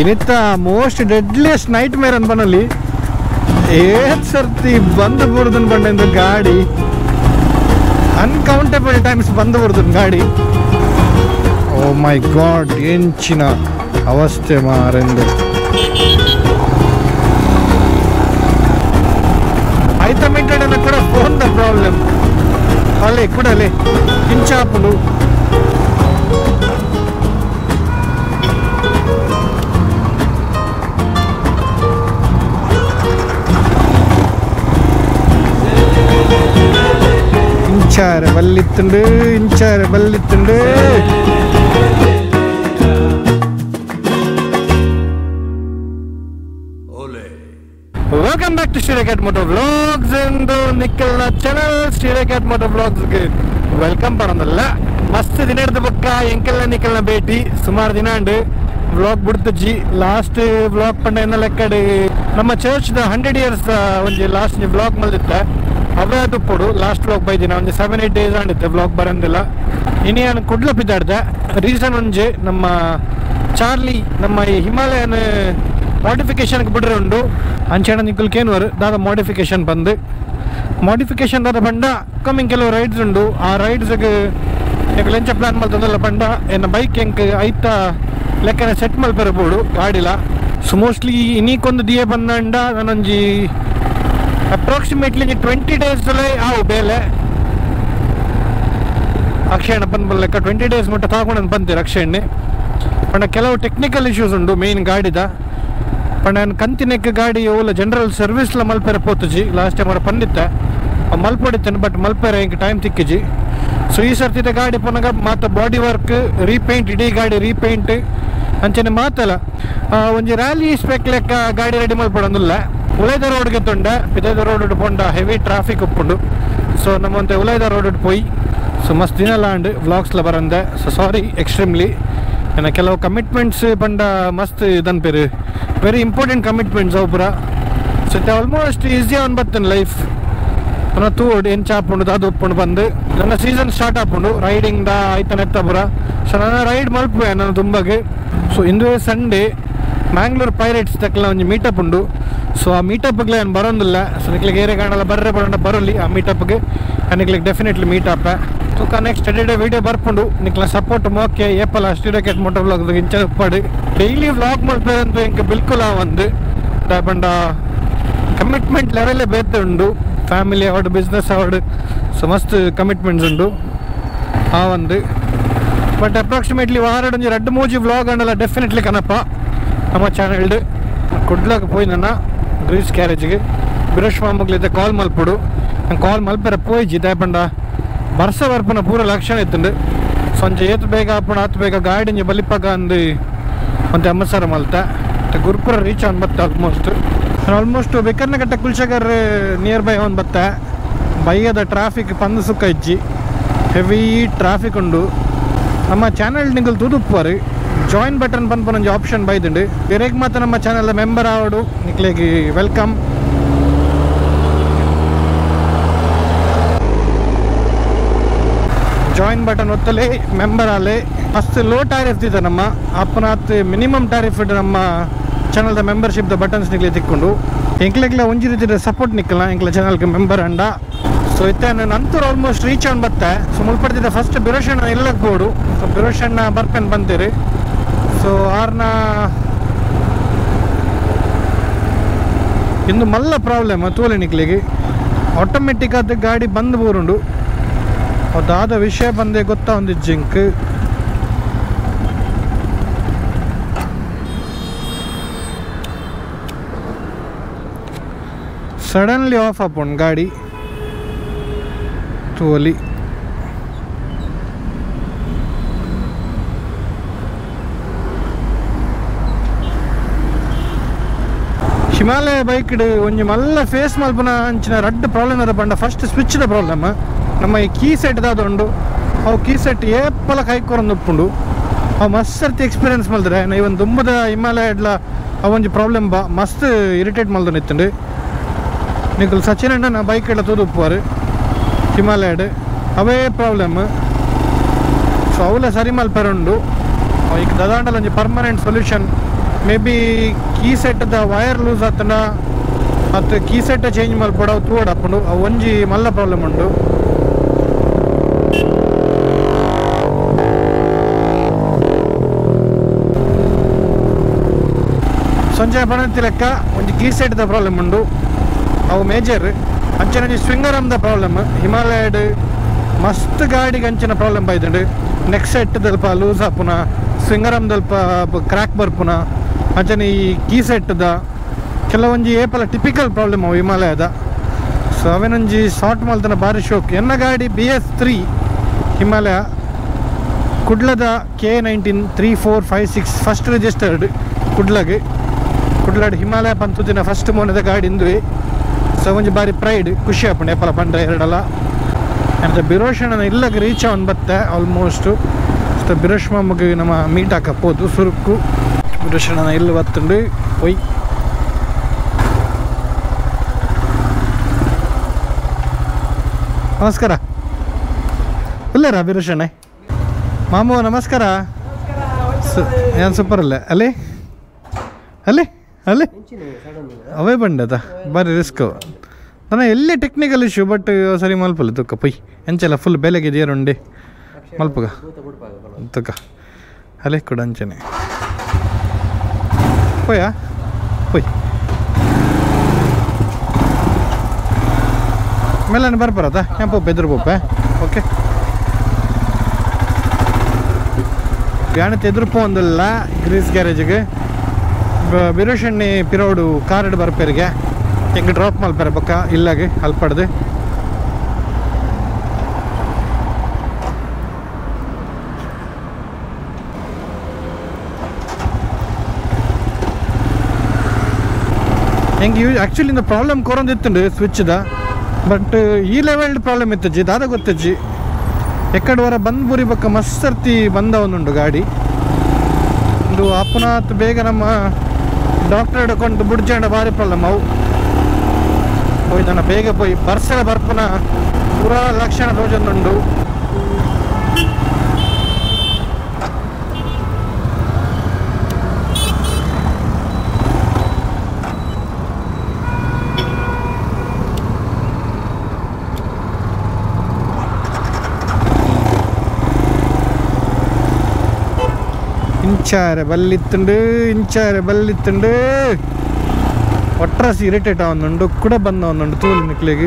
ಇನ್ನಿತ್ತ most deadliest night ಮೇರ್ ಅನ್ಬನಲ್ಲಿ ಏತ್ ಸರ್ತಿ ಬಂದು ಬುರ್ದನ್ ಬಂಡೆಂದು ಗಾಡಿ ಅನ್ಕೌಂಟೇಬಲ್ ಟೈಮ್ಸ್ ಬಂದು ಬುರ್ದನ್ ಗಾಡಿ. ಓ ಮೈ ಗಾಡ್, ಎಂಚಿನ ಅವಸ್ಥೆ ಮಾರೆಂದು. ಐತ ಮಿಂಟೆಡ್ ಕೂಡ ಫೋನ್ ದ ಪ್ರಾಬ್ಲಮ್ ಅಲ್ಲೇ, ಕೂಡಲೇ, ಕಿಂಚಾಪುಲು. ಬಲ್ಲಿತ್ತುಂಡು ಇಂಚಾರೆ ಬಲ್ಲಿತ್ತುಂಡು. Welcome back to ಶಿರೇಕಟ್ moto vlogs ಎಂದು ನಿಖಲ್ನ ಚಾನಲ್ ಶಿರೇಕಟ್ ಮೋಟೋ ವ್ಲಾಗ್ಸ್ಗೆ ವೆಲ್ಕಮ್ ಪಡೋದಲ್ಲ ಮಸ್ತ್ ದಿನ ಹಿಡಿದ ಪಕ್ಕ ಎಂಕಲ್ನ ನಿಖಲ್ನ ಭೇಟಿ. ಸುಮಾರು ದಿನ ಉಂಡು ವ್ಲಾಗ್ ಬಿಡ್ತಜ್ಜಿ ಲಾಸ್ಟ್ ವ್ಲಾಗ್ ಪಂಡ ಎನ್ನ ಲೆಕ್ಕಡೆ. ನಮ್ಮ ದ ಹಂಡ್ರೆಡ್ ಇಯರ್ಸ್ ಒಂದು ಲಾಸ್ಟ್ ವ್ಲಾಗ್ ಮಲ್ದಿತ್ತ ಅವೇ ಕೊಡು ಲಾಸ್ಟ್ ವ್ಲಾಗ್ ಬೈದಿನ, ಒಂದು ಸೆವೆನ್ ಏಟ್ ಡೇಸ್ ಆಂಡಿತ್ತೆ ವ್ಲಾಗ್ ಬರಂದಿಲ್ಲ. ಇನಿ ನಾನು ಕುಡ್ಲ ಬಿದ್ದಾಡ್ದೆ ರೀಸನ್ ಒಂಜಿ ನಮ್ಮ ಚಾರ್ಲಿ, ನಮ್ಮ ಈ ಹಿಮಾಲಯನ್ ಮಾಡಿಫಿಕೇಶನ್ಗೆ ಬಿಡ್ರೆ ಉಂಡು. ಅಂಚೆಣ ನಿಕ್ಕಲ್ ವರ್ ದಾದ ಮಾಡಿಫಿಕೇಶನ್ ಬಂದು. ಮಾಡಿಫಿಕೇಶನ್ ದಾದ ಪಂಡ ಕಮ್ಮಿಂಗ್ ಕೆಲವು ರೈಡ್ಸ್ ಉಂಡು. ಆ ರೈಡ್ಸ್ಗೆ ಎಂಕ್ ಲಂಚ ಪ್ಲಾನ್ ಮಾಡ್ತದಲ್ಲ ಪಂಡ ಎನ್ನ ಬೈಕ್ ಹೆಂಗೆ ಐತ ಲೆಕ್ಕನ ಸೆಟ್ ಮಲ್ಪೆರಬಹುದು ಗಾಡಿಲ ಸೊ ಮೋಸ್ಟ್ಲಿ ಇನ್ನೀಕೊಂದು ದಿಯೆ ಬಂದಂಡ ನಾನೊಂಜಿ ಅಪ್ರಾಕ್ಸಿಮೇಟ್ಲಿ ಟ್ವೆಂಟಿ ಡೇಸ್ ಆವು ಬೇಲೆ. ಅಕ್ಷಯಣ್ಣ, ಬಂದ್ ಲೆಕ್ಕ. ಟ್ವೆಂಟಿ ಡೇಸ್ ಮಟ್ಟ ತಗೊಂಡು ಬಂದೆ ಅಕ್ಷಯಣ್ಣೆ. ಪಂಡ ಕೆಲವು ಟೆಕ್ನಿಕಲ್ ಇಶ್ಯೂಸ್ ಉಂಡು ಮೇನ್ ಗಾಡಿದ. ಪಂಡ ಕಂತಿನೆಕ್ ಗಾಡಿ ಓಲ ಜನರಲ್ ಸರ್ವಿಸ್ಲ ಮಲ್ಪೆರೆ ಪೋತುಜಿ. ಲಾಸ್ಟ್ ಟೈಮ್ ಅವ್ರ ಪಂಡಿತ್ತ ಮಲ್ಪೊಡಿತ್ತೇನೆ ಬಟ್ ಮಲ್ಪೆರೆ ಹಿಂಗೆ ಟೈಮ್ ತಿಕ್ಕಿಜಿ. ಸೊ ಈ ಸರ್ತಿದ ಗಾಡಿ ಪುನಗ ಮಾತ ಬಾಡಿ ವರ್ಕ್ ರೀಪೇಂಟ್ ಇಡೀ ಗಾಡಿ ರೀಪೇಂಟ್ ಅಂಚನೆ ಮಾತಲ್ಲ. ಒಂಜಿ ರ್ಯಾಲಿ ಸ್ಪೆಕ್ ಲೆಕ್ಕ ಗಾಡಿ ರೆಡಿ ಮಲ್ಪಡೋದಿಲ್ಲ ರೋಡ್ಗೆ ತೊಂಡ ಪಿದೈದ ರೋಡ್ ಪೊಂಡ ಹೆವಿ ಟ್ರಾಫಿಕ್ ಉಪ್ಪುಂಡು. ಸೊ ನಮ್ಮಂತೆ ಉಲೈದ ರೋಡ್ ಪೋಯಿ ಸೊ ಮಸ್ತ್ ದಿನ ಲಾಂಡ್ ವ್ಲಾಗ್ಸ್ಲ ಬರಂದೆ. ಸೊ ಸಾರಿ ಎಕ್ಸ್ಟ್ರೀಮ್ಲಿ ಏನ ಕೆಲವು ಕಮಿಟ್ಮೆಂಟ್ಸ್ ಪಂಡ ಮಸ್ತ್ ಇದನ್ ಪೇರು. ವೆರಿ ಇಂಪಾರ್ಟೆಂಟ್ ಕಮಿಟ್ಮೆಂಟ್ಸ್ ಅವು ಪೂರ. ಸೊ ಇತ್ತೆ ಆಲ್ಮೋಸ್ಟ್ ಈಸಿ ಆನ್ ಬರ್ತೇನೆ ಲೈಫ್ ಪುನಃ ತೂಡ್ ಏನು ಚಾಪುಂಡು ಅದು ಉಪ್ಪುಂಡು ಬಂದು. ನನ್ನ ಸೀಸನ್ ಸ್ಟಾರ್ಟ್ ಆಪುಂಡು ದ ಆಯ್ತಾನೆ ಎತ್ತ ಪುರ. ಸೊ ನನ್ನ ರೈಡ್ ಮಲ್ಪುವೆ ನಾನು ತುಂಬಗೆ ಸೊ ಇಂದು ಸಂಡೇ ಮ್ಯಾಂಗ್ಳೂರ್ ಪೈರೇಟ್ಸ್ ತಕ್ಕಲ ಒಂದು ಮೀಟಪ್ ಉಂಡು ಸೊ ಆ ಮೀಟಪ್ಗೆ ನಾನು ಬರೋದಿಲ್ಲ. ಸೊ ನಿಕ್ಲಿಗೆ ಏರೆ ಕಾಣಲ್ಲ, ಬರ್ರೆ ಬರೋಣ, ಬರಲಿ ಆ ಮೀಟಪ್ಗೆ ನಿಕ್ಲಿಗೆ ಡೆಫಿನೆಟ್ಲಿ ಮೀಟಪ್ ತುಕ ನೆಕ್ಸ್ಟ್ ಡೇ ವೀಡಿಯೋ ಬರ್ಪುಂಡು. ನಿಕ್ಲ ಸಪೋರ್ಟ್ ಮೋಕೆ ಏಪಲ ಕೆಟ್ ಮೋಟರ್ ವ್ಲಾಗ್ ಇಂಚ ಉಪ್ಪಾಡು. ಡೈಲಿ ವ್ಲಾಗ್ ಮಾಡ್ಬೇಕಂತೂ ಇಂಕ ಬಿಲ್ಕುಲ್ ಒಂದು. ಪಂಡ ಕಮಿಟ್ಮೆಂಟ್ ಲೆವೆಲೇ ಬೇತೆ ಉಂಡು. Family award business award so ಮಸ್ತ್ ಕಮಿಟ್ಮೆಂಟ್ಸ್ ಉಂಡು. ಆ ಒಂದು. ಬಟ್ ಅಪ್ರಾಕ್ಸಿಮೇಟ್ಲಿ ವಾರಡ್ ಒಂಜಿ ರೆಡ್ ಮೂಜಿ ವ್ಲಾಗ್ ಅನ್ನಲ್ಲ ಡೆಫಿನೆಟ್ಲಿ ಕನಪ ನಮ್ಮ ಚಾನಲ್ಡ್ ಕುಡ್ಲಾಗ ಪೋಯ್ ನನ್ನ ಗ್ರೀಸ್ ಕ್ಯಾರೇಜ್ಗೆ ಬಿರೋಶ್ ಮಾಮಗ್ಲಿದ್ದ ಕಾಲ್ ಮಲ್ಪಡು. ನಂಗೆ ಕಾಲ್ ಮಲ್ಪೆರ ಪೋಯ್ಜಿ ಪಂಡ. ಬರ್ಸ ಬರ್ಪನ ಪೂರ ಲಕ್ಷಣ ಇತ್ತುಂಡು. ಸಂಜೆ ಏತ್ ಬೇಗ ಆಪಣ, ಆತ್ ಬೇಗ ಗಾಡಿ ಬಲಿಪಾಗ ಅಂದು ಒಂದು ಅಮ್ಮಸಾರ ಮಲ್ತ. ಗುರುಪುರ ರೀಚ್ ಆನ್ ಬತ್ತ ಆಲ್ಮೋಸ್ಟ್ ಆಲ್ಮೋಸ್ಟ್ ಬೆಕ್ಕರ್ನಗಟ್ಟ ಕುಲ್ಶಗರ್ ನಿಯರ್ ಬೈ ಅವ್ನು ಬತ್ತ. ಬೈಯದ ಟ್ರಾಫಿಕ್ ಪಂದು ಸುಕ್ಕ ಇಜ್ಜಿ. ಹೆವಿ ಟ್ರಾಫಿಕ್ ಉಂಡು. ನಮ್ಮ ಚಾನಲ್ ನಿಂಗಲ್ ತೂದುಪ್ಪರು ಜಾಯಿನ್ ಬಟನ್ ಬಂದು ಪೊನೊಂಜಿ ಆಪ್ಷನ್ ಬೈದುಂಡು ಬೇರೆಗ್ ಮಾತ್ರ ನಮ್ಮ ಚಾನಲ್ ಮೆಂಬರ್ ಆವಡು ನಿಕ್ಲೆಗೆ ವೆಲ್ಕಮ್ ಜಾಯಿನ್ ಬಟನ್ ಒತ್ತಲೆ ಮೆಂಬರ್ ಆಲೆ. ಫಸ್ಟ್ ಲೋ ಟ್ಯಾರಿಫ್ ದಿದ ನಮ್ಮ. ಅಪ್ಪನಾತ್ ಮಿನಿಮಮ್ ಟ್ಯಾರಿಫ್ ನಮ್ಮ ಚಾನಲ್ದ ದ ಬಟನ್ಸ್ ನಿಕ್ಲೆ ತಿಕ್ಕೊಂಡು. ಎಂಕ್ಲೆಗ್ಲ ಒಂಜಿ ರೀತಿಯ ಸಪೋರ್ಟ್ ನಿಕ್ಕಲ್ಲ ಎಂಕ್ಲ ಚಾನಲ್ಗೆ ಮೆಂಬರ್ ಅಂಡ. ಸೊ ಇತ್ತೆ ನಂತರ ಆಲ್ಮೋಸ್ಟ್ ರೀಚ್ ಆನ್ ಬತ್ತೆ. ಸೊ ಮುಲ್ಪಡ್ತಿದ್ದ ಫಸ್ಟ್ ಬಿರೋಷಣ್ಣ ಇಲ್ಲಕ್ಕೆ ಬೋಡು. ಸೊ ಬಿರೋಷಣ್ಣ ಬರ್ಪೆನ್ ಬಂತೀರಿ. ಸೊ ಆರ್ನ ಇಂದು ಮಲ್ಲ ಪ್ರಾಬ್ಲಮ್ ತೋಲೆ ನಿಕ್ಲಿಗೆ. ಆಟೋಮೆಟಿಕ್ ಆದ ಗಾಡಿ ಬಂದು ಬೋರುಂಡು. ಅದಾದ ವಿಷಯ ಬಂದೆ ಗೊತ್ತಾ ಒಂದು ಜಿಂಕ್. ಸಡನ್ಲಿ ಆಫ್ ಆಪುಂಡು ಗಾಡಿ. ತೋಲಿ. ಹಿಮಾಲಯ ಬೈಕ್ ಒಂಜಿ ಮಲ್ಲ ಫೇಸ್ ಮಲ್ಪನ ಅಂಚಿನ ರಡ್ಡ್ ಪ್ರಾಬ್ಲಮ್ ಅದ ಪಂಡ ಫಸ್ಟ್ ಸ್ವಿಚ್ ದ ಪ್ರಾಬ್ಲಮ್ ನಮ್ಮ ಈ ಕೀ ಸೆಟ್ ದಾದ ಉಂಡು ಅವು ಕೀ ಸೆಟ್ ಏಪಲ ಕೈಕೊರಂದು ಉಪ್ಪುಂಡು ಅವು ಮಸ್ತ್ ಎಕ್ಸ್ಪೀರಿಯನ್ಸ್ ಮಲ್ದ್ರೆ ಇವನ್ ದುಂಬದ ಹಿಮಾಲಯಡ್ಲ ಅವೊಂಜಿ ಪ್ರಾಬ್ಲಮ್ ಬಾ, ಮಸ್ತ್ ಇರಿಟೇಟ್ ಮಲ್ದ ನಿತ್ತುಂಡು ನಿಕಲ್ ಸಚಿನ್ ಅಣ್ಣ ನಾ ಬೈಕ್ ಎಲ್ಲ ತೂದು ಉಪ್ಪುವಾರು. ಹಿಮಾಲಯಡ್ ಅವೇ ಪ್ರಾಬ್ಲಮ್ ಸೊ ಅವಲ ಸರಿ ಮಲ್ಪೆರುಂಡು. ಈಗ ದದಾಂಡಲ ಒಂಜಿ permanent solution may be key ಸೆಟ್ದ wire loose ಆತನ, ಮತ್ತು ಕೀ ಸೆಟ್ ಚೇಂಜ್ ಮಲ್ಪಡ ತೂಡ್ ಹಾಕೊಂಡು ಅವು ಒಂಜಿ ಮಲ್ಲ ಪ್ರಾಬ್ಲಮ್ ಉಂಡು ಸಂಜೆ ಪಣತಿ ಲೆಕ್ಕ ಒಂದು ಕೀ ಸೆಟ್ದ ಪ್ರಾಬ್ಲಮ್ ಉಂಡು ಅವು ಮೇಜರ್ ಅಂಚನೆ ಸ್ವಿಂಗರಮ್ದ ಪ್ರಾಬ್ಲಮ್ ಹಿಮಾಲಯಡ್ ಮಸ್ತ್ ಗಾಡಿಗೆ ಅಂಚಿನ ಪ್ರಾಬ್ಲಮ್ ಬೈದುಂಡು ನೆಕ್ಸ್ಟ್ ಸೆಟ್ ದಲ್ಪ ಲೂಸ್ ಆಪುನ ಸ್ವಿಂಗರಮ್ ದಲ್ಪ ಕ್ರ್ಯಾಕ್ ಬರ್ಪುನ. ಅಂಚನೆ ಈ ಕೀ ಸೆಟ್ದ ಕೆಲವೊಂಜಿ ಏಪಲ ಟಿಪಿಕಲ್ ಪ್ರಾಬ್ಲಮ್ ಅವು ಹಿಮಾಲಯದ. ಸೊ ಅವೇನೊಂಜಿ ಶಾರ್ಟ್ ಮಲ್ತನ ಭಾರಿ ಶೋಕ್ ಎನ್ನ ಗಾಡಿ ಬಿ ಎಸ್ ತ್ರೀ ಹಿಮಾಲಯ, ಕುಡ್ಲದ K nineteen three four five six first registered ಕುಡ್ಲಗೆ. ಕುಡ್ಲಡ್ ಹಿಮಾಲಯ ಪಂತುದಿನ ಫಸ್ಟ್ ಮೋನದ ಗಾಡಿ ಇಂದ್ವಿ ಸೊ ಒಂಜಿ ಬಾರಿ ಪ್ರೈಡ್ ಖುಷಿ ಆಪುಂಡು ಏಪಲ ಪಂಡ್ರೆ ಎರಡಲ್ಲ ಅಂತ ಬಿರೋಷಣ ಇಲ್ಲಗೆ ರೀಚ್ ಅವನ್ ಬತ್ತೆ ಆಲ್ಮೋಸ್ಟ್ ಸೊ ಬಿರೋಷ್ ಮಾಮಗೆ ನಮ್ಮ ಮೀಟ್ ಹಾಕಪ್ಪೋದು ಸುರುಕು ಬಿರೋಷಣ ಇಲ್ಲಿ ಬತ್ತುಂಡು പോയി. ನಮಸ್ಕಾರ ಇಲ್ಲರಾ ಬಿರೋಷಣೆ ಮಾಮು ನಮಸ್ಕಾರ ಏನು ಸೂಪರ್ ಅಲ್ಲೇ ಅಲ್ಲಿ ಅಲ್ಲಿ ಅಲ್ಲಿ ಅವೇ ಬಂಡದ ಬಾರಿ ರಿಸ್ಕ್ ನಾನು ಎಲ್ಲಿ ಟೆಕ್ನಿಕಲ್ ಇಶ್ಯೂ ಬಟ್ ಸರಿ ಮಲ್ಪಲ್ಲ ತುಕ್ಕ ಪೊಯ್ ಎಂಚೆಲ್ಲ ಫುಲ್ ಬೆಲೆಗೆ ಜೇರುಂಡೆ ಮಲ್ಪಗ ತುಕ್ಕ ಅಲೆ ಕೂಡ ಅಂಚನೆ Ako ya. Uy. ಮೇಲೆ ಬರ್ಬಾರದಾ ಕೆಂಪು ಬೆದ್ರ ಓಕೆ ಗಾಣಿ ತೆದ್ರಪು ಒಂದಲ್ಲ, ಗ್ರೀಸ್ ಗ್ಯಾರೇಜಿಗೆ. ಬಿರೋಶಣ್ಣಿ ಪಿರೋಡು, ಕಾರ್ಡ್ ಬರ್ಪೇರಿಗೆ ಹೆಂಗೆ ಡ್ರಾಪ್ ಮಲ್ಪೇರ ಪಕ್ಕ ಇಲ್ಲಾಗಿ, ಅಲ್ಪಡ್ದು. ಹೆಂಗೆ ಯೂ ಆ್ಯಕ್ಚುಲಿ ಇಂದ ಪ್ರಾಬ್ಲಮ್ ಕೊರೊಂದಿತ್ತುಂಡು ಸ್ವಿಚ್ದ ಬಟ್ ಈ ಲೆವೆಲ್ಡ್ ಪ್ರಾಬ್ಲಮ್ ಇತ್ತಜ್ಜಿ ದಾದ ಗೊತ್ತಜ್ಜಿ ಎಕ್ಕಡ ವರ ಬಂದ್ ಬುರಿ ಬಕ್ಕ ಮಸ್ತ್ ಬಂದವನುಂಡು ಗಾಡಿ. ಒಂದು ಅಪುನಾತ್ ಬೇಗ ನಮ್ಮ ಡಾಕ್ಟರ್ ಹಿಡ್ಕೊಂಡು ಬುಡ್ಜಂಡ ಭಾರಿ ಪ್ರಾಬ್ಲಮ್ ಅವು. ನಾನು ಬೇಗ ಪೋಯಿ ಬರ್ಸಲ ಬರ್ಪನ ಪೂರಾ ಲಕ್ಷಣ ತೋಜೊಂದುಂಡು ಇಂಚಾರೆ ಬಲ್ಲಿತ್ತುಂಡು ಇಂಚಾರೆ ಬಲ್ಲಿತ್ತುಂಡು ಒಟ್ರಾಸಿ ಇರಿಟೇಟ್ ಆವೊಂದುಂಡು ಕೂಡ ಬಂದ ಒಂದುಂಡು ತೂಲಿ ನಿಕ್ಲೆಗ್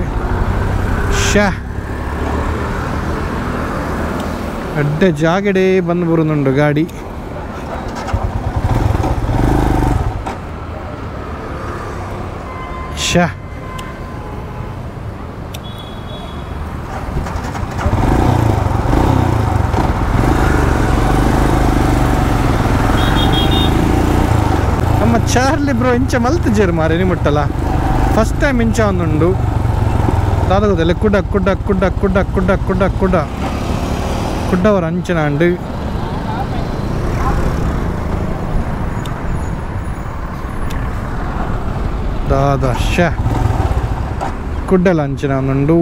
ಶ್ಯಾ ಅಡ್ಡ ಜಾಗಡೆ ಬಂದು ಬರುದುಂಡು ಗಾಡಿ ಶ್ಯಾ ಚಾರ್ಲಿ ಬ್ರೋ ಇಂಚ ಮಲ್ತಿದ್ದೀರಿ ಮಾರೆ ನಿಮ್ಮಟ್ಟಲ್ಲ ಫಸ್ಟ್ ಟೈಮ್ ಇಂಚ ಒಂದುಂಡು ದಾದಗೋದಲ್ಲ ಕುಡ್ಡ ಕುಡ್ಡ ಕುಡ್ಡ ಕುಡ್ಡ ಕುಡ್ಡ ಕುಡ್ಡ ಕುಡ್ಡ ಕುಡ್ಡವರ ಅಂಚನ ಅಂಡು ದಾದ ಶ ಕುಡ್ಡಲ ಅಂಚನ ಒಂದುಂಡು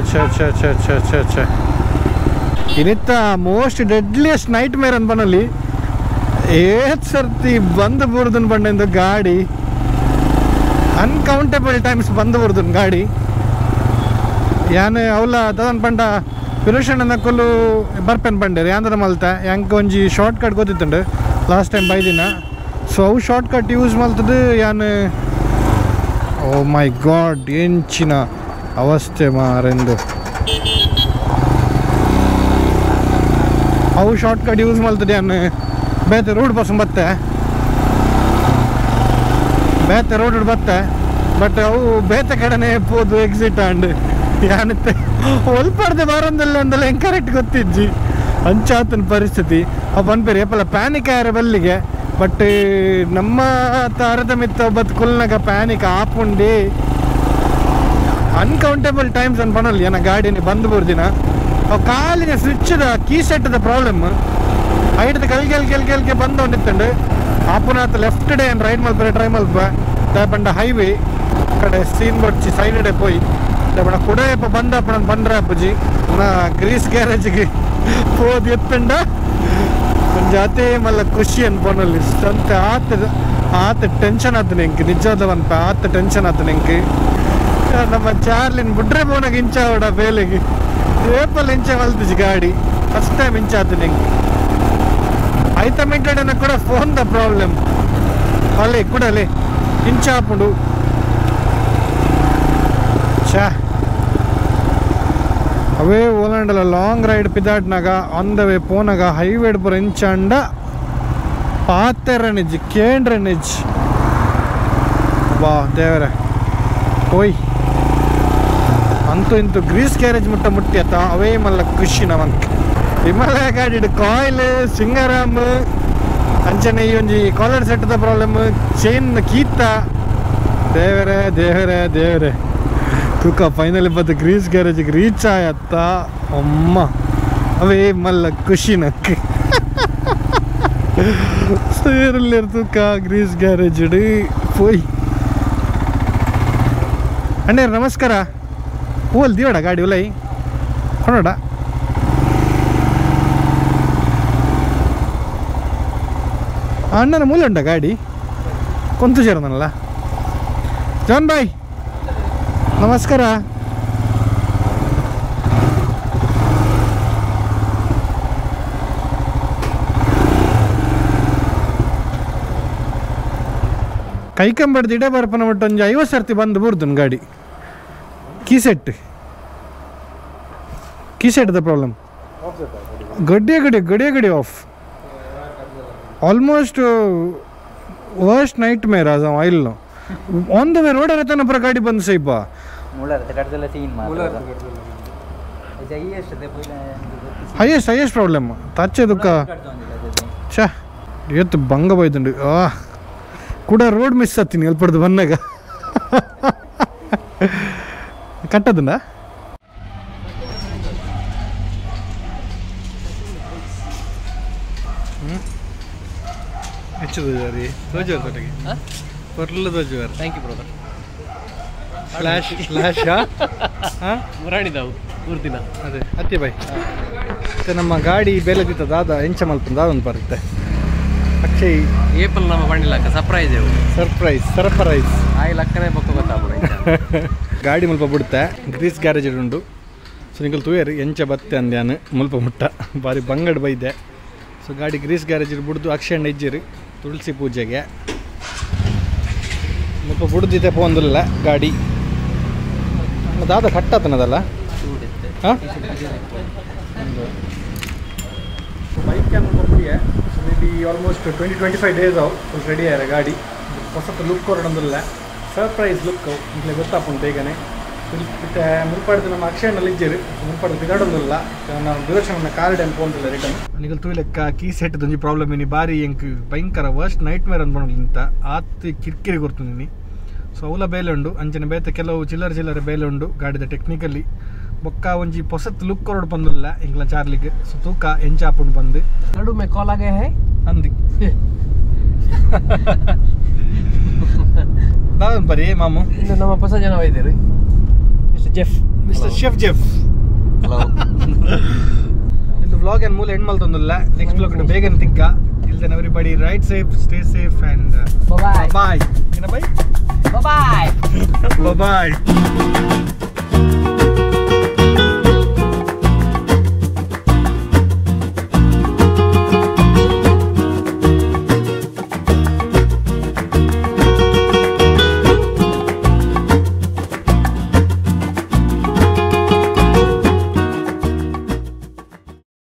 ಅಚ್ಚಾ ಅಚ್ಚಾ ಅಚ್ಚಾ ಇನ್ನಿತ್ತ ಮೋಸ್ಟ್ ಡೆಡ್ಲಿಯೆಸ್ಟ್ ನೈಟ್ ಮೇರ್ ಅನ್ಬನಲ್ಲಿ ಏತ್ ಸರ್ತಿ ಬಂದು ಬುರ್ದನ್ ಬಂಡೆಂದು ಗಾಡಿ. ಅನ್ಕೌಂಟೇಬಲ್ ಟೈಮ್ಸ್ ಬಂದು ಬುರ್ದನ್ ಗಾಡಿ. ಯಾನು ಅವಲ ಅದನ್ ಪಂಡ ವಿರೋಷಣ್ಣ ಕೊಲ್ಲು ಬರ್ಪೆನ್ ಪಂಡೇರಿ ಯಾಂದ್ರ ಮಲ್ತ. ಯಾಂಕ ಒಂಜಿ ಶಾರ್ಟ್ ಕಟ್ ಗೊತ್ತಿತ್ತುಂಡು ಲಾಸ್ಟ್ ಟೈಮ್ ಬೈದಿನ. ಸೊ ಅವು ಶಾರ್ಟ್ ಕಟ್ ಯೂಸ್ ಮಲ್ತದ್ದು ಯಾನ ಓ ಮೈ ಗಾಡ್ ಎಂಚಿನ ಅವಸ್ಥೆ ಮಾರೆಂದು. ಅವು ಶಾರ್ಟ್ ಕಟ್ ಯೂಸ್ ಮಾಡ್ತದೆ ಅನ್ನ ಬೇತೆ ರೋಡ್ ಬಸ್ ಬತ್ತೆ. ಬೇತೆ ರೋಡ್ ಬತ್ತೆ. ಬಟ್ ಅವು ಬೇತೆ ಕಡೆನೇ ಪೋದು ಎಕ್ಸಿಟ್ ಅಂಡ್ ಯಾನತ್ತೆ? ಒಲ್ಪಡ್ದೆ ಬಾರಂದಲ್ಲ ಅಂದಲ್ಲ ಹೆಂಗೆ ಕರೆಕ್ಟ್ ಅಂಚಾತನ ಪರಿಸ್ಥಿತಿ. ಆ ಬಂದ್ಬೇರಿ ಏಪಲ್ಲ ಪ್ಯಾನಿಕ್ ಆಯ್ರ ಬಲ್ಲಿಗೆ? ಬಟ್ ನಮ್ಮ ತಾರದ ಮಿತ್ತ ಒಬ್ಬತ್ತು ಕುಲ್ನಾಗ ಪ್ಯಾನಿಕ್ ಆಪುಂಡಿ ಅನ್ಕೌಂಟೇಬಲ್ ಟೈಮ್ಸ್ ನನ್ನ ಪಣಲ್ಲಿ ನಾ ಗಾಡಿನಿ ಬಂದು ಬರ್ದಿನ ಅವು ಕಾಲಿನ ಸ್ವಿಚ್ದ ಕೀ ಸೆಟ್ದ ಪ್ರಾಬ್ಲಮ್ ಐಟದ ಕಲ್ಗೆಲ್ ಕೆಲ್ ಕೆಲ್ಗೆ ಬಂದು ಹೊಂಟಿತ್ತಂಡು. ಅಪ್ಪನ ಆತ ಲೆಫ್ಟ್ ಡೇ ಏನು ರೈಟ್ ಮಲ್ಪರೆ ಟ್ರೈ ಮಲ್ಪ ದಾಪಂಡ ಹೈವೇ ಕಡೆ ಸೀನ್ ಬರ್ಚಿ ಸೈಡ್ ಡೇ ಪೋಯಿ. ದಾಪಂಡ ಕುಡಯಪ್ಪ ಬಂದಪ್ಪ ನಾನು ಬಂದ್ರೆ ಅಪ್ಪಜಿ. ನಾ ಗ್ರೀಸ್ ಗ್ಯಾರೇಜ್ಗೆ ಹೋದ್ ಎತ್ತಂಡ. ಜಾತೆ ಮಲ್ಲ ಖುಷಿ ಅನ್ಪನಲ್ಲಿ ಸ್ವಂತ ಆತ ಆತ ಟೆನ್ಷನ್ ಆತನ ಎಂಕಿ ನಿಜವಾದ ಅಂತ ಆತ ಟೆನ್ಷನ್ ಆತನ ಎಂಕಿ ನಮ್ಮ ಚಾರ್ಲಿನ್ ಬುಡ್ರೆ ಬೋನಾಗ ಇಂಚ ಅವಡ ಬೇಲೆಗೆ. ಏಪಲ್ ಇಂಚ ಮಲ್ತಿಜಿ ಗಾಡಿ. ಫಸ್ಟ್ ಟೈಮ್ ಇಂಚ ಆತ ನೆಂಕ್ ಐತ ಮಿಂಟೆಡನ ಕೂಡ ಫೋನ್ ದ ಪ್ರಾಬ್ಲಮ್ ಅಲ್ಲೇ ಕೂಡಲೇ ಇಂಚ ಹಾಪುಂಡು ಛಾ. ಅವೇ ಓಲಾಂಡಲ ಲಾಂಗ್ ರೈಡ್ ಪಿದಾಟ್ನಾಗ ಆನ್ ದ ವೇ ಪೋನಾಗ ಹೈವೇ ಪುರ ಇಂಚಾಂಡ ಪಾತೆರ ನಿಜ್ ಕೇಂದ್ರ ನಿಜ್ ಬಾ, ದೇವರೇ. ಹೋಯ್. ಅಂತೂ ಇಂತೂ ಗ್ರೀಸ್ ಗ್ಯಾರೇಜ್ ಮುಟ್ಟ ಮುಟ್ಟಿ ಅತ್ತ ಅವೇ ಮಲ್ಲ ಖುಷಿ ನವಂಕ್ ಹಿಮಾಲಯ ಗಾಡಿ ಕಾಯಿಲ್, ಸಿಂಗರಾಮ್, ಅಂಚನೆ ಈ ಒಂಜಿ ಕಾಲರ್ ಸೆಟ್ದ ಪ್ರಾಬ್ಲಮ್ ಚೈನ್ ಕೀತ. ದೇವರೇ ದೇವರೇ ದೇವರೇ. ತೂಕ ಫೈನಲ್ ಬಂದು ಗ್ರೀಸ್ ಗ್ಯಾರೇಜಿಗೆ ರೀಚ್ ಆಯತ್ತ. ಅಮ್ಮ. ಅವೇ ಮಲ್ಲ ಖುಷಿ ನಕ್ಕೆ ಸೇರಲ್ಲಿ ತೂಕ ಗ್ರೀಸ್ ಗ್ಯಾರೇಜ್ ಇಡಿ ಪೋಯ್ ಅಣ್ಣ ನಮಸ್ಕಾರ. ಹೂವಲ್ ದಿವಡ ಗಾಡಿ ಉಲೈ ಹೊರಡ ಅಣ್ಣನ ಮೂಲೆ ಉಂಟ ಗಾಡಿ ಕೊಂತು ಸೇರೋದನಲ್ಲ ಜಾನ್ ಬಾಯ್ ನಮಸ್ಕಾರ ಕೈಕಂಬಡ್ದು ಇಡೇ ಬರ್ಪನ ಒಂದು ಐವತ್ತು ಸರ್ತಿ ಬಂದು ಬೂರ್ದನ್ ಗಾಡಿ. ಕೀಸೆಟ್ ದ ಪ್ರಾಬ್ಲಮ್ ಗಡ್ಡೆ ಗಡಿ ಗಡಿಯ ಗಡಿ off almost worst nightmare as oil on the way road ತನ ಪರ ಗಾಡಿ ಬಂದು ಸೈಪ ಹೈಯೆಸ್ಟ್ ಹೈಯೆಸ್ಟ್ ಪ್ರಾಬ್ಲಮ್ ತಚ್ಚೆ ದುಃಖ. ಛಾ ಇವತ್ತು ಭಂಗ ಬೈದುಂಡು. ಆ ಕೂಡ ರೋಡ್ ಮಿಸ್ ಆತೀನಿ ಎಲ್ಪಡ್ದು ಬಂದಾಗ. ಕಟ್ಟದನ್ನ? ಹೆಚ್ಚು ಧ್ವಜಾರಿ ಧ್ವಜಾರ ತೊಟ್ಟಿಗೆ ಪರ್ಲ ಧ್ವಜಾರ thank you brother flash flash ಹಾಂ? ಮುರಾಣಿದಾವು ಮೂರು ದಿನ ಅದೇ ಅತ್ತೆ ಬಾಯ್. ಮತ್ತೆ ನಮ್ಮ ಗಾಡಿ ಬೆಲೆ ದಾದ ಎಂಚ ಮಲ್ಪನ್ ಅದೊಂದು ಬರುತ್ತೆ. ಅಕ್ಷಯ್. ಏಪಲ್ ನಮ್ಮ ಬಂಡಿಲಕ್ಕ ಸರ್ಪ್ರೈಸ್ ಸರ್ಪ್ರೈಸ್ ಸರ್ಪ್ರೈಸ್ ಆಯ್ ಲಕ್ಕನೆ ಪಕ್ಕ ಗೊತ್ತಾಗ್ಬಿಡ. ಗಾಡಿ ಮುಲ್ಪ ಬಿಡುತ್ತೆ ಗ್ರೀಸ್ ಗ್ಯಾರೇಜ್ ಉಂಡು. ಸೊ ನಿಂಗಲ್ ತೂಯರು ಎಂಚ ಬತ್ತೆ ಅಂದ್ಯಾನು ಮುಲ್ಪ ಮುಟ್ಟ. ಬಾರಿ ಬಂಗಡ್ ಬೈದೆ. ಸೊ ಗಾಡಿ ಗ್ರೀಸ್ ಗ್ಯಾರೇಜ್ ಬಿಡ್ದು ಅಕ್ಷಯಣ್ಣ ಇಜ್ಜಿರಿ, ತುಳಸಿ ಪೂಜೆಗೆ. ಮುಲ್ಪ ಬಿಡ್ದಿದೆ ಪೋಂದಿಲ್ಲ ಗಾಡಿ. ದಾದ ಕಟ್ಟತನದಲ್ಲ ಹಾಂ? Bike almost twenty twenty five days ಅವು ರೆಡಿ ಆಯ್ತು ಗಾಡಿ. ಹೊಸತ್ತು ಲುಕ್ ಕೊರಡೊಂದಿಲ್ಲ ಸರ್ಪ್ರೈಸ್ ಲುಕ್ ಈಗಲೇ ಗೊತ್ತಾಗ್ಬಂಟು ಬೇಗನೆ ಮುನ್ಪಡ್ದು ನಮ್ಮ ಅಕ್ಷಯನಲ್ಲಿ ಇದ್ದೀರಿ. ಮುನ್ಪಡ್ದು ಬಿಗಾಡೋದಿಲ್ಲ. ನಾವು ದೂರಶನ ಕಾರ್ ಡ್ಯಾಮ್ ಪೋಂದಿಲ್ಲ ರಿಟರ್ನ್ ನಿಗಲ್ ತುಯ್ಲೆಕ್ಕ ಕೀ ಸೆಟ್ ದೊಂಜಿ ಪ್ರಾಬ್ಲಮ್ ಏನಿ ಬಾರಿ ಎಂಕ್ ಭಯಂಕರ ವರ್ಸ್ಟ್ ನೈಟ್ ಮೇರ್ ಅಂದ್ಕೊಂಡಿಂತ ಆತಿ ಕಿರಿಕಿರಿ ಕೊಡ್ತೀನಿ ಸೊ ಅವಲ ಬೇಲೆ ಉಂಡು ಅಂಚನೆ ಬೇತೆ ಕೆಲವು ಚಿಲ್ಲರೆ ಚಿಲ್ಲರೆ ಬೇಲೆ ಉಂಡು ಗಾಡಿದ ಟೆಕ್ನಿಕಲಿ ಬೊಕ್ಕ ಒಂಜಿ ಪೊಸತ್ ಲುಕ್ ಕೊರಡು ಬಂದಿಲ್ಲ ಇಂಗ್ಲ ಚಾರ್ಲಿಗೆ. ಸೊ ತೂಕ ಎಂಚಾಪುಂಡು ಬಂದು. ಎರಡು ಮೇ ಕಾಲ್ ಆಗೇ ಹೇ? ಅಂದಿ ದಾದನ್ ಪರಿ ಮಾಮು ಇನ್ನು ನಮ್ಮ ಹೊಸ ಜನ ವೈದ್ಯರು mister Jeff mister chef Jeff hello ಇದು ವ್ಲಾಗ್ ಏನು ಮೂಲ ಹೆಣ್ಮಲ್ ತಂದಿಲ್ಲ ನೆಕ್ಸ್ಟ್ ವ್ಲಾಗ್ ಬೇಗನೆ ತಿಕ್ಕ ಇಲ್ದೆನ್ everybody right safe stay safe and bye bye ಏನ ಬಾಯ್ ಬಾಯ್ ಬಾಯ್